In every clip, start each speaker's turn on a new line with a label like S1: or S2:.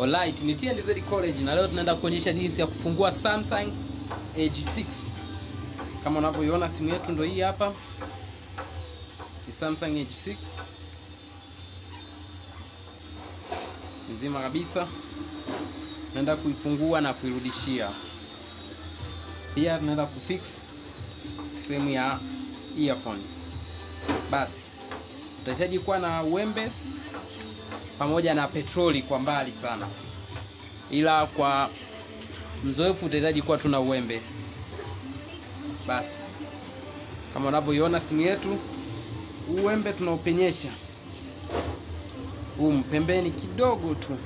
S1: Alright, ni TNZ College na leo tunaenda kuonyesha jinsi ya kufungua Samsung Edge 6. Kama unavyoiona simu yetu ndio hii hapa. Ni Samsung Edge 6. Nzima kabisa. Naenda kuifungua na kuirudishia. Pia tunaenda kufix sehemu ya earphone. Basi utahitaji kuwa na uembe pamoja na petroli kwa mbali sana, ila kwa mzoefu utahitaji kuwa tuna uwembe. Basi kama unavyoiona simu yetu, uwembe tunaupenyesha. Huu pembeni kidogo tu,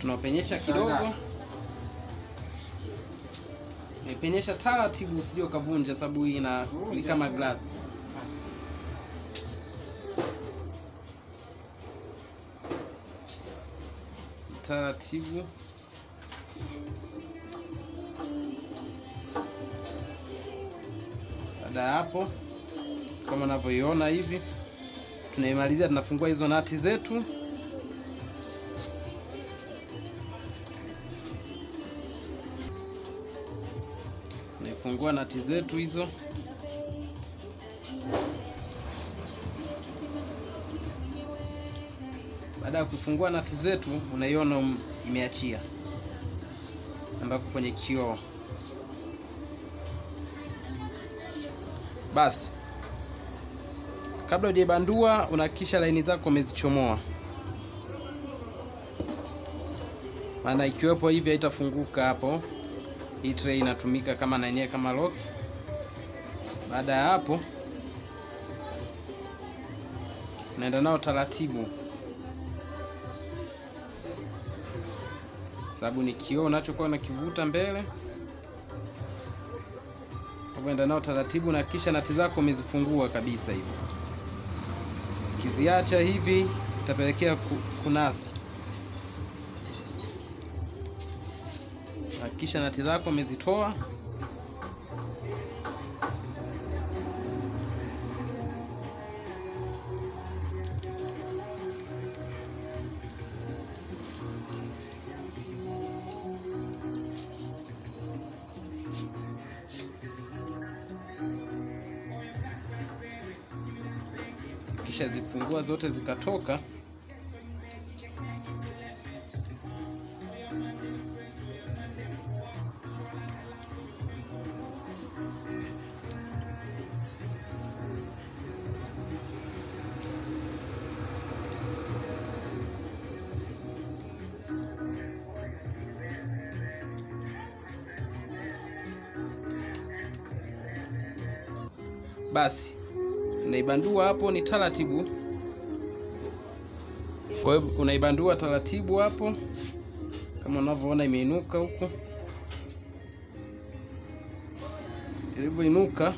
S1: tunaupenyesha kidogo Nipenyesha taratibu usije ukavunja, sababu hii ina ni kama glass. Taratibu baada ya hapo, kama unavyoiona hivi, tunaimalizia, tunafungua hizo nati zetu. Naifungua nati zetu hizo. Baada ya kufungua nati zetu, unaiona imeachia ambako kwenye kioo. Basi kabla hujaibandua, unahakikisha laini zako umezichomoa, maana ikiwepo hivi haitafunguka hapo hii tray inatumika kama na yenyewe kama lock. Baada ya hapo, naenda nao taratibu, sababu ni kioo unachokuwa nakivuta mbele. Enda nao taratibu, na kisha nati zako umezifungua kabisa hizi. Ukiziacha hivi itapelekea kunasa Hakikisha nati zako umezitoa. Kisha zifungua zote zikatoka. Basi unaibandua hapo, ni taratibu. Kwa hiyo unaibandua taratibu hapo, kama unavyoona imeinuka huko. Ilivyoinuka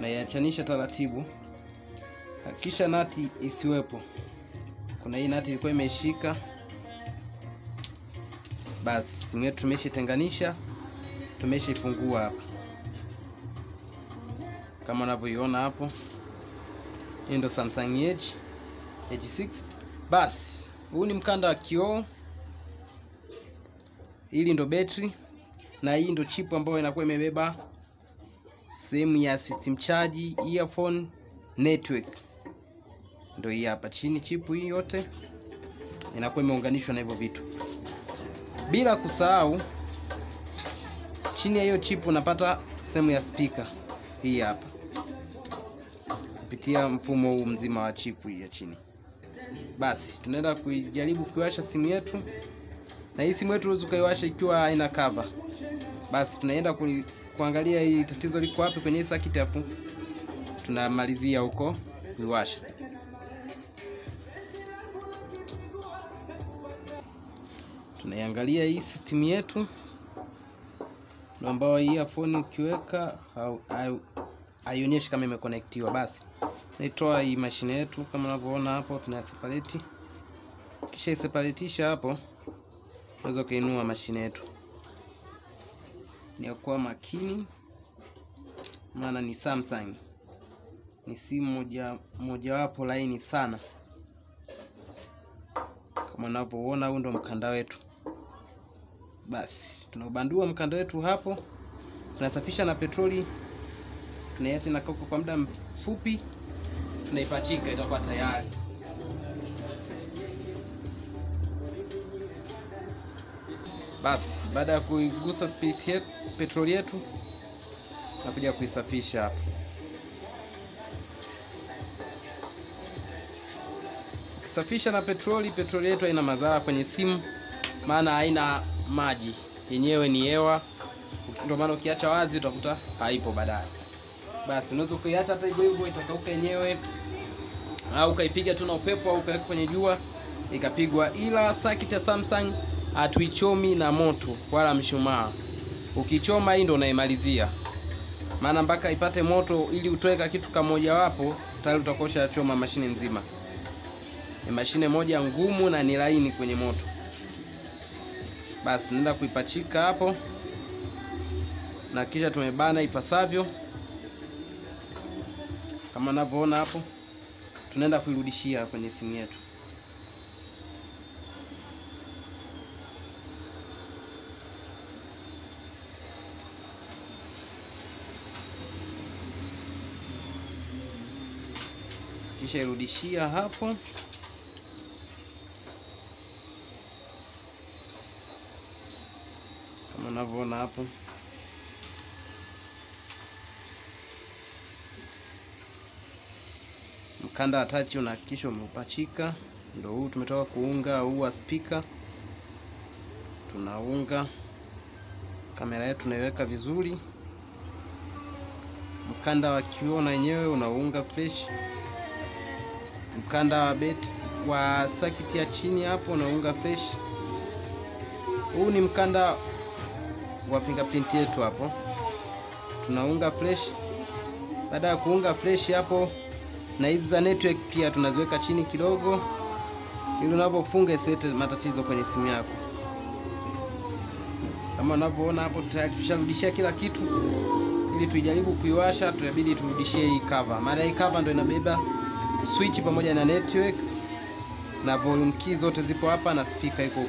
S1: naiachanisha taratibu, hakikisha nati isiwepo. Kuna hii nati ilikuwa imeshika basi simu yetu tumeshaitenganisha, tumeshaifungua hapa kama unavyoiona hapo. Hii ndo Samsung Edge Edge 6. Basi huu ni mkanda wa kioo, hili ndo betri na hii ndo chipu ambayo inakuwa imebeba sehemu ya system charge, earphone, network. Ndo hii hapa chini, chipu hii yote inakuwa imeunganishwa na hivyo vitu bila kusahau chini ya hiyo chip unapata sehemu ya spika hii hapa, kupitia mfumo huu mzima wa chip hii ya chini. Basi tunaenda kujaribu kuiwasha simu yetu, na hii simu yetu unaweza ukaiwasha ikiwa haina cover. Basi tunaenda ku, kuangalia hii tatizo liko wapi kwenye hii circuit, hapo tunamalizia huko kuiwasha. Tunaiangalia hii system yetu ambayo hii earphone ukiweka haionyeshi kama imekonektiwa. Basi naitoa hii mashine yetu kama unavyoona hapo, tuna separate. Kisha iseparatisha hapo, unaweza ukainua mashine yetu. Ni kuwa makini, maana ni Samsung, ni simu moja mojawapo laini sana. Kama unavyoona, huu ndo mkanda wetu. Basi tunaubandua mkanda wetu hapo, tunasafisha na petroli, tunaiacha na koko kwa muda mfupi, tunaipachika, itakuwa tayari. Basi baada ya kuigusa spirit yetu, petroli yetu, tunakuja kuisafisha hapa. Ukisafisha na petroli, petroli yetu haina madhara kwenye simu, maana haina maji, yenyewe ni hewa. Ndio maana ukiacha wazi utakuta haipo baadaye. Basi unaweza kuiacha hata hivyo hivyo itakauka yenyewe, au ukaipiga tu na upepo, au ukaweka kwenye jua ikapigwa. Ila circuit ya Samsung hatuichomi na moto wala mshumaa. Ukichoma hii ndio unaimalizia, maana mpaka ipate moto ili utoe kitu kamoja wapo tayari utakuwa ushachoma mashine nzima. Ni mashine moja ngumu na ni laini kwenye moto. Basi tunaenda kuipachika hapo na kisha tumebana ipasavyo kama unavyoona hapo. Tunaenda kuirudishia kwenye simu yetu. Kisha irudishia hapo. Kama unavyoona hapo. Mkanda wa tachi unahakikisha umeupachika. Ndio huu tumetoka kuunga huu wa spika, tunaunga. Kamera yetu tunaiweka vizuri. Mkanda wa kioo na wenyewe unaunga fresh. Mkanda wa bet wa sakiti ya chini hapo unaunga fresh. Huu ni mkanda wa fingerprint yetu hapo, tunaunga fresh. Baada ya kuunga fresh hapo, na hizi za network pia tunaziweka chini kidogo, ili unapofunga isilete matatizo kwenye simu yako. Kama unavyoona hapo, tusharudishia kila kitu. Ili tuijaribu kuiwasha, tunabidi turudishie hii cover, maana hii cover ndio inabeba switch pamoja na network na volume key zote zipo hapa na speaker iko.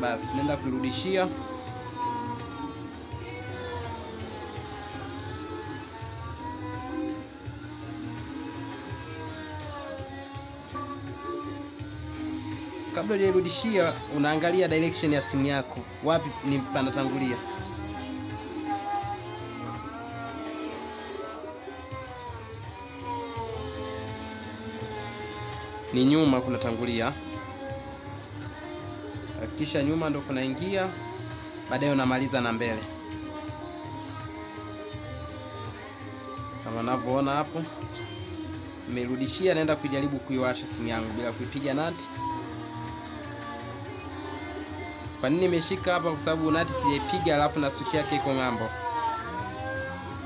S1: Basi tunaenda kuirudishia. Kabla hujairudishia, unaangalia direction ya simu yako, wapi ni panatangulia. Ni nyuma kunatangulia, hakikisha nyuma ndo kunaingia, baadaye unamaliza na mbele, kama unavyoona hapo. Nimerudishia, naenda kujaribu kuiwasha simu yangu bila kuipiga nati. Kwa nini nimeshika hapa? Kwa sababu nati sijaipiga, alafu na switch yake iko ng'ambo.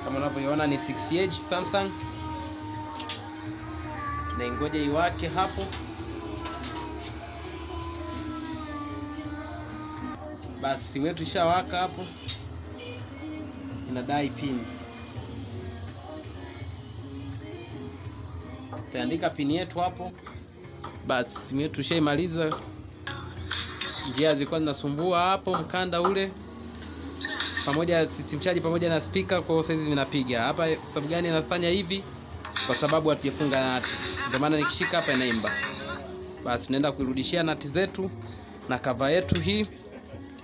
S1: Kama unavyoiona ni 6 edge Samsung, na ingoja iwake hapo. Basi simu yetu ishawaka hapo, inadai pin. Taandika pin yetu hapo. Basi simu yetu ishaimaliza njia zilikuwa zinasumbua hapo, mkanda ule pamoja system charge pamoja na spika. Kwa hiyo saizi vinapiga hapa. Kwa sababu gani anafanya hivi? Kwa sababu hatujafunga nati, ndio maana nikishika hapa inaimba. Basi tunaenda kuirudishia nati zetu na kava yetu hii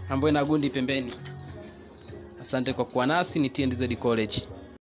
S1: ambayo ina gundi pembeni. Asante kwa kuwa nasi, ni TNZ College.